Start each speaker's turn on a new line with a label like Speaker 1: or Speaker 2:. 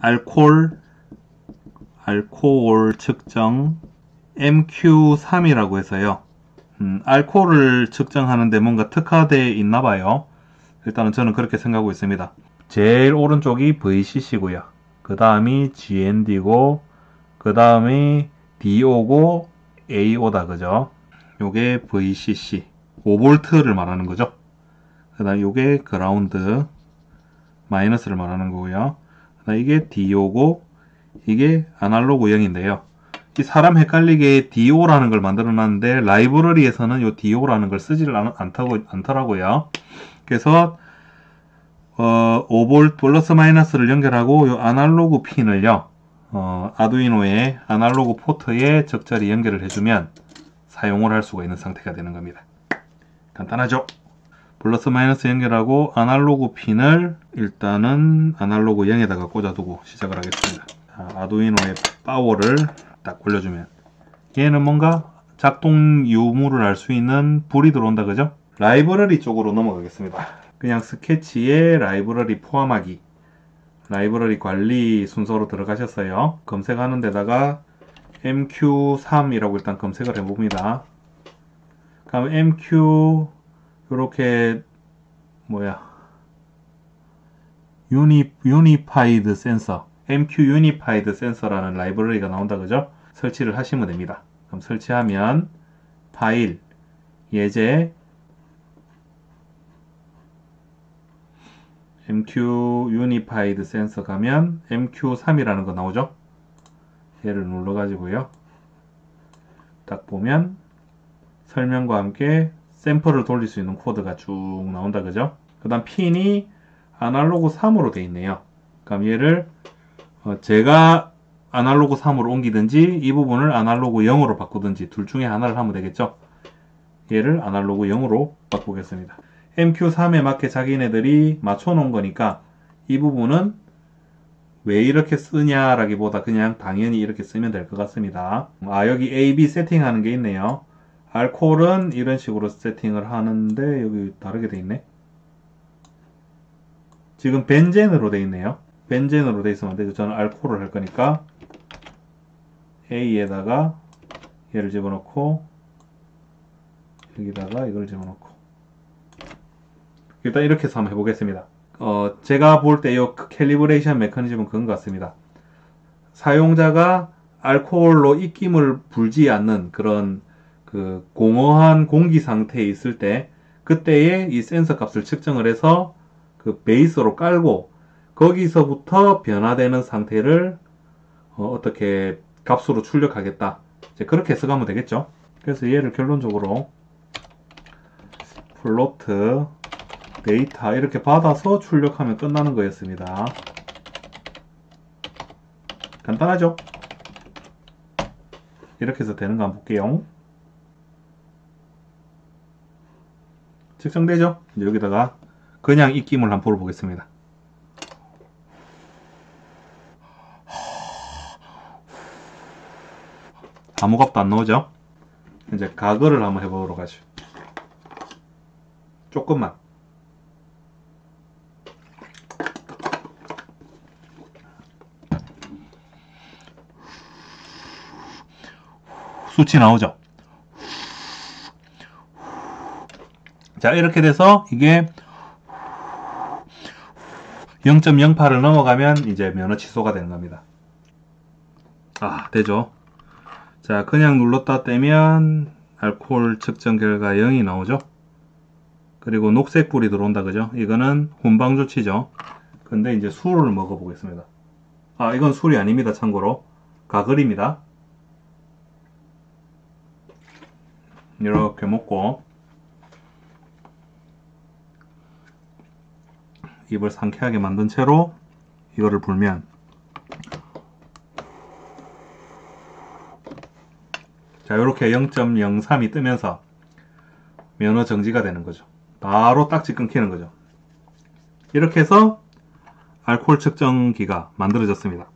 Speaker 1: 알코올 알코올 측정 MQ3이라고 해서요. 음, 알코올을 측정하는데 뭔가 특화되어 있나 봐요. 일단은 저는 그렇게 생각하고 있습니다. 제일 오른쪽이 VCC고요. 그 다음이 GND고 그 다음이 DO고 AO다 그죠? 요게 VCC 5V를 말하는 거죠. 그 다음 요게 그라운드 마이너스를 말하는 거고요. 그 다음 이게 DO고 이게 아날로그 0인데요. 이 사람 헷갈리게 DO라는 걸 만들어 놨는데 라이브러리에서는 이 DO라는 걸 쓰지를 않, 않다고, 않더라고요. 그래서 어, 5V 플러스 마이너스를 연결하고 이 아날로그 핀을요. 어, 아두이노의 아날로그 포트에 적절히 연결을 해주면 사용을 할 수가 있는 상태가 되는 겁니다. 간단하죠? 플러스 마이너스 연결하고 아날로그 핀을 일단은 아날로그 0에다가 꽂아두고 시작을 하겠습니다. 자, 아두이노의 파워를 딱 올려주면 얘는 뭔가 작동 유무를 알 수 있는 불이 들어온다 그죠? 라이브러리 쪽으로 넘어가겠습니다. 그냥 스케치에 라이브러리 포함하기 라이브러리 관리 순서로 들어가셨어요. 검색하는 데다가 MQ3이라고 일단 검색을 해봅니다. 그럼 MQ 이렇게 뭐야 Uni Unified 센서 MQ Unified 센서라는 라이브러리가 나온다 그죠? 설치를 하시면 됩니다. 그럼 설치하면 파일 예제 MQ Unified 센서 가면 MQ3이라는 거 나오죠? 얘를 눌러 가지고요. 딱 보면 설명과 함께 샘플을 돌릴 수 있는 코드가 쭉 나온다 그죠? 그 다음 핀이 아날로그 3으로 되어 있네요. 그럼 얘를 어 제가 아날로그 3으로 옮기든지 이 부분을 아날로그 0으로 바꾸든지 둘 중에 하나를 하면 되겠죠? 얘를 아날로그 0으로 바꾸겠습니다. MQ3에 맞게 자기네들이 맞춰 놓은 거니까 이 부분은 왜 이렇게 쓰냐라기보다 그냥 당연히 이렇게 쓰면 될 것 같습니다. 아 여기 A, B 세팅하는 게 있네요. 알코올은 이런 식으로 세팅을 하는데 여기 다르게 돼 있네. 지금 벤젠으로 돼 있네요. 벤젠으로 돼 있으면 안 되죠. 저는 알코올을 할 거니까 A에다가 얘를 집어넣고 여기다가 이걸 집어넣고 일단 이렇게 해서 한번 해보겠습니다. 어, 제가 볼 때 이 캘리브레이션 메커니즘은 그런 것 같습니다. 사용자가 알코올로 입김을 불지 않는 그런 그 공허한 공기 상태에 있을 때 그때의 이 센서 값을 측정을 해서 그 베이스로 깔고 거기서부터 변화되는 상태를 어, 떻게 값으로 출력하겠다. 이제 그렇게 해석하면 되겠죠. 그래서 얘를 결론적으로 float 데이터 이렇게 받아서 출력하면 끝나는 거였습니다. 간단하죠? 이렇게 해서 되는 거 한번 볼게요. 측정되죠? 이제 여기다가 그냥 입김을 한번 불어보겠습니다. 아무 값도 안 나오죠? 이제 가글을 한번 해보도록 하죠. 조금만. 수치 나오죠? 자, 이렇게 돼서 이게 0.08을 넘어가면 이제 면허 취소가 되는 겁니다. 아, 되죠? 자, 그냥 눌렀다 떼면 알코올 측정 결과 0이 나오죠? 그리고 녹색 불이 들어온다, 그죠? 이거는 훈방 조치죠? 근데 이제 술을 먹어보겠습니다. 아, 이건 술이 아닙니다, 참고로. 가글입니다. 이렇게 먹고 입을 상쾌하게 만든 채로 이거를 불면 자 이렇게 0.03이 뜨면서 면허 정지가 되는 거죠. 바로 딱지 끊기는 거죠. 이렇게 해서 알코올 측정기가 만들어졌습니다